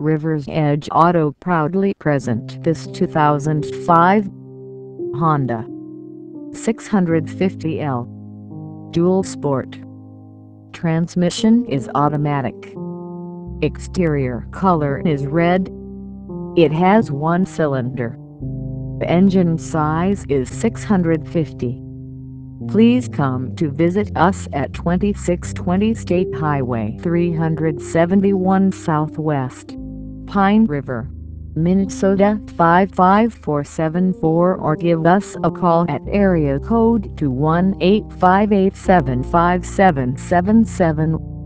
River's Edge Auto proudly present this 2005 Honda 650L Dual Sport. Transmission is automatic. Exterior color is red. It has one cylinder. Engine size is 650. Please come to visit us at 2620 State Highway 371 Southwest, Pine River, Minnesota 55474 or give us a call at area code 218-587-5777.